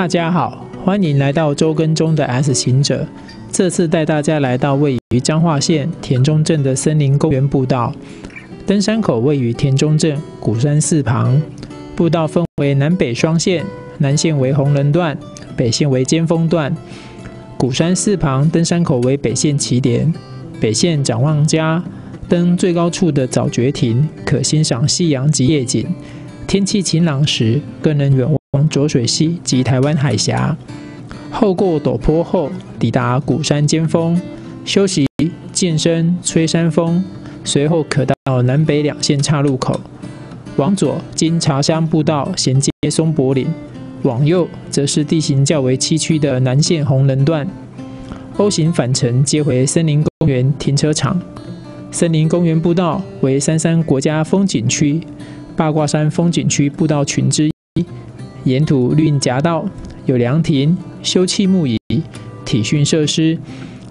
大家好，欢迎来到周更中的 S 行者。这次带大家来到位于彰化县田中镇的森林公园步道。登山口位于田中镇古山寺旁。步道分为南北双线，南线为红人段，北线为尖峰段。古山寺旁登山口为北线起点，北线展望家登最高处的早觉亭，可欣赏夕阳及夜景。天气晴朗时，更能远望往浊水溪及台湾海峡。后过陡坡后，抵达古山尖峰，休息、健身、吹山风，随后可到南北两线岔路口。往左经茶香步道衔接松柏岭，往右则是地形较为崎岖的南线红人段。O 型返程接回森林公园停车场。森林公园步道为三山国家风景区。八卦山风景区步道群之一，沿途绿荫夹道，有凉亭、休憩木椅、体训设施，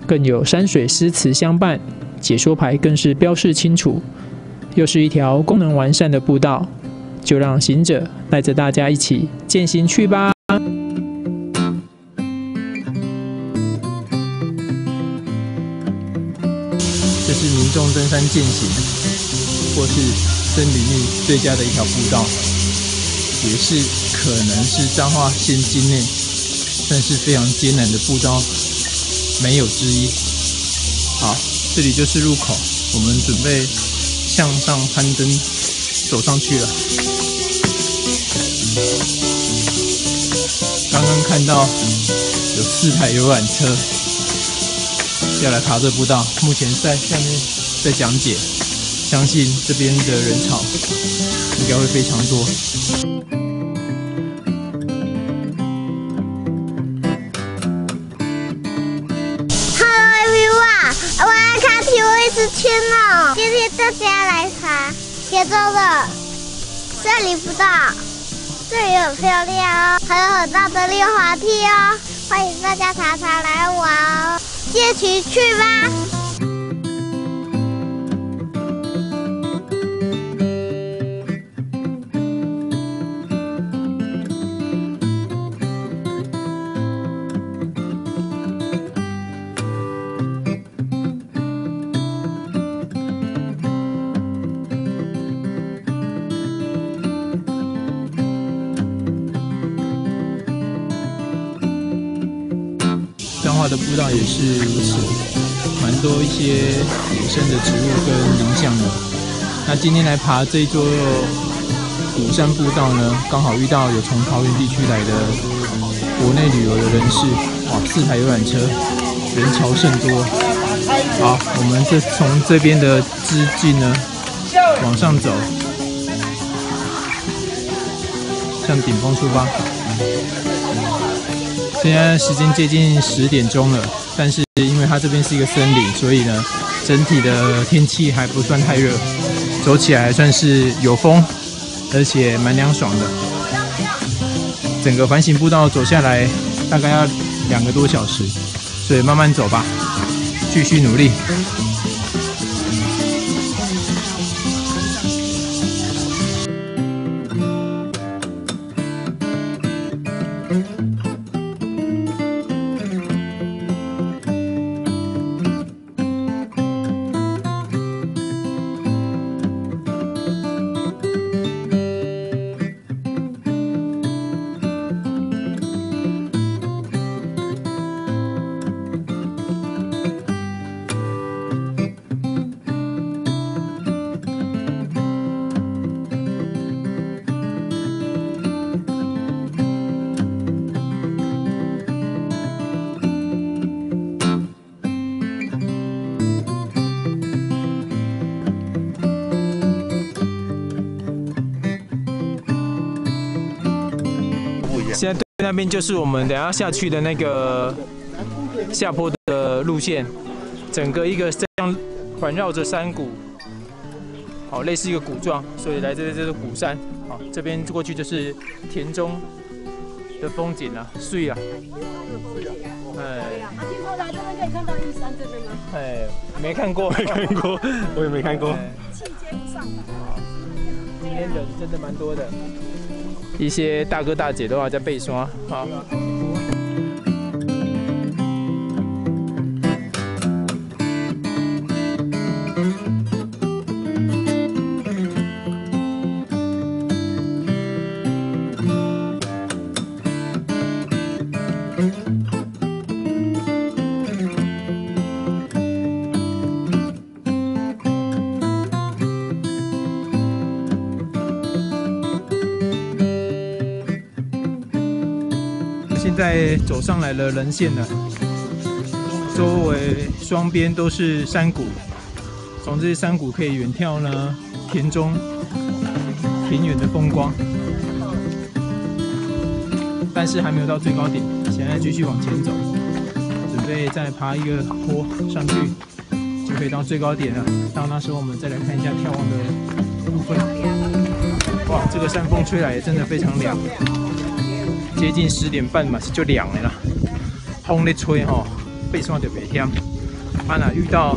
更有山水诗词相伴，解说牌更是标示清楚。又是一条功能完善的步道，就让行者带着大家一起践行去吧。这是民众登山践行，或是。森林里最佳的一条步道，也是可能是彰化县境内算是非常艰难的步道，没有之一。好，这里就是入口，我们准备向上攀登，走上去了。刚刚看到有四台游览车要来爬这步道，目前在下面在讲解。相信这边的人潮应该会非常多。Hello everyone，我来看 TV 圈哦。今天大家来爬铁州的森林步道，这里很漂亮哦，还有很大的溜滑梯哦，欢迎大家常常来玩哦，一起去吧。的步道也是如此，蛮多一些野生的植物跟林相的。那今天来爬这座古山步道呢，刚好遇到有从桃园地区来的国内旅游的人士，哇，四台游览车，人潮甚多。好，我们这从这边的支径呢往上走，向顶峰出发。现在时间接近十点钟了，但是因为它这边是一个森林，所以呢，整体的天气还不算太热，走起来算是有风，而且蛮凉爽的。整个环形步道走下来大概要两个多小时，所以慢慢走吧，继续努力。那边就是我们等下下去的那个下坡的路线，整个一个这样环绕着山谷，好，类似一个谷状，所以来这这是古山，好，这边过去就是田中的风景了，碎啊，哎，听说来这边可以看到玉山这边吗？哎，没看过，没看过，我也没看过。气接不上来。今天人真的蛮多的。一些大哥大姐的话在背刷啊。在走上来了人线了，周围双边都是山谷，从这些山谷可以远眺呢田中田园的风光，但是还没有到最高点，现在继续往前走，准备再爬一个坡上去，就可以到最高点了。到那时候我们再来看一下眺望的部分。哇，这个山风吹来也真的非常凉。接近十点半嘛，是就凉的啦。风一吹吼，背上就别添。啊那遇到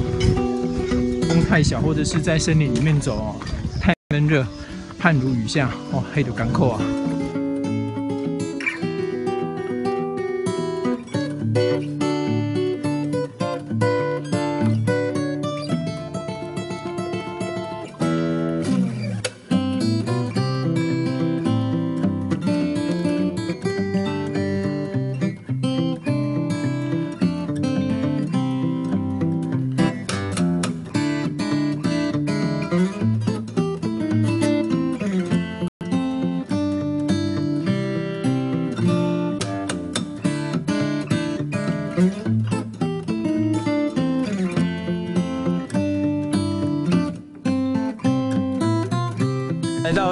风太小，或者是在森林里面走哦，太闷热，汗如雨下哦，黑就干扣啊。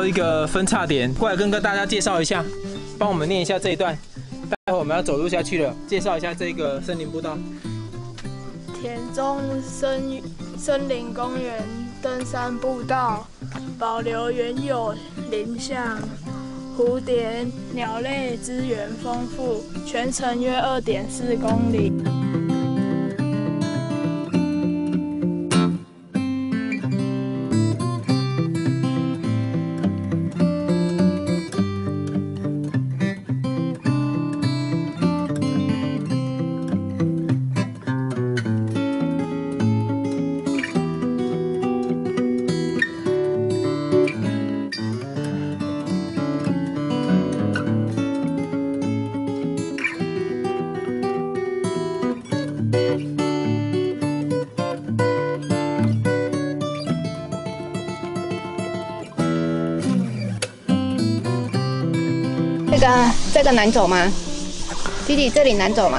一个分叉点，过来跟跟大家介绍一下，帮我们念一下这一段。待会我们要走路下去了，介绍一下这个森林步道。田中森森林公园登山步道，保留原有林相，蝴蝶、鸟类资源丰富，全程约二点四公里。个这个难走吗？弟弟，这里难走吗？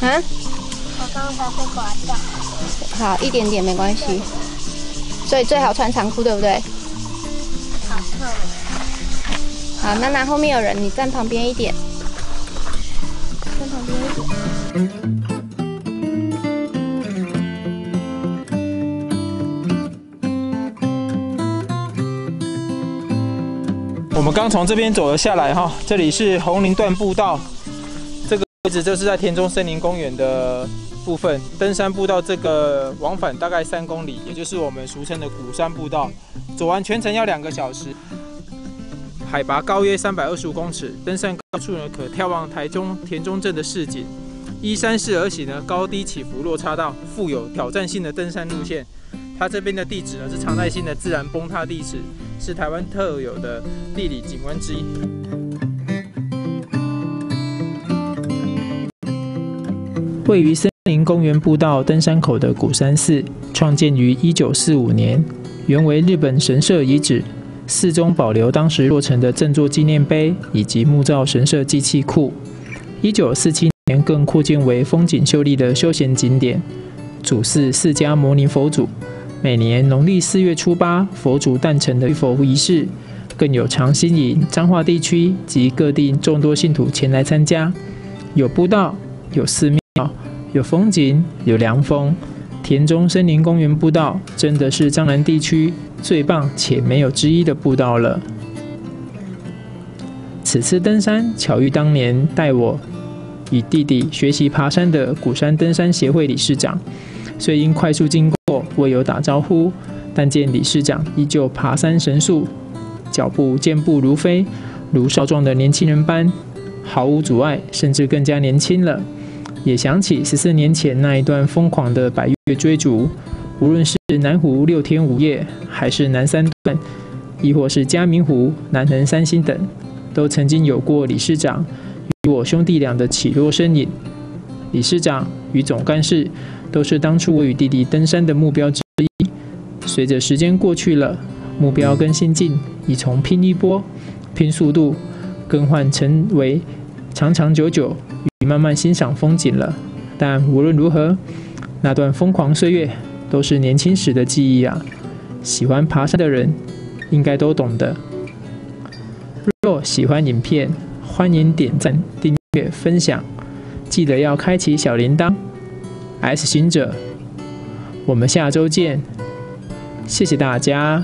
啊？我刚才被刮到。好，一点点没关系。所以最好穿长裤，对不对？好，娜娜后面有人，你站旁边一点。站旁边一点。我们刚从这边走了下来哈，这里是红林段步道，这个位置就是在田中森林公园的部分。登山步道这个往返大概三公里，也就是我们俗称的古山步道，走完全程要两个小时。海拔高约三百二十五公尺，登上高处呢可眺望台中田中镇的市景。依山势而行呢，高低起伏落差大，富有挑战性的登山路线。它这边的地址呢是常态性的自然崩塌地址，是台湾特有的地理景观之一。位于森林公园步道登山口的古山寺，创建于一九四五年，原为日本神社遗址。寺中保留当时落成的正座纪念碑以及木造神社祭器库。一九四七年更扩建为风景秀丽的休闲景点。主祀释迦牟尼佛祖。每年农历四月初八，佛祖诞辰的佛仪式，更有常吸引彰化地区及各地众多信徒前来参加。有步道，有寺庙，有风景，有凉风。田中森林公园步道真的是彰南地区最棒且没有之一的步道了。此次登山巧遇当年带我与弟弟学习爬山的古山登山协会理事长，虽因快速经过未有打招呼，但见理事长依旧爬山神速，脚步健步如飞，如少壮的年轻人般，毫无阻碍，甚至更加年轻了。也想起十四年前那一段疯狂的百越追逐，无论是南湖六天五夜，还是南三段，亦或是嘉明湖、南横三星等，都曾经有过理事长与我兄弟俩的起落身影。理事长与总干事都是当初我与弟弟登山的目标之一。随着时间过去了，目标跟心境已从拼一波、拼速度，更换成为长长久久与慢慢欣赏风景了。但无论如何，那段疯狂岁月都是年轻时的记忆啊！喜欢爬山的人应该都懂的。若喜欢影片，欢迎点赞、订阅、分享。记得要开启小铃铛，S 行者，我们下周见，谢谢大家。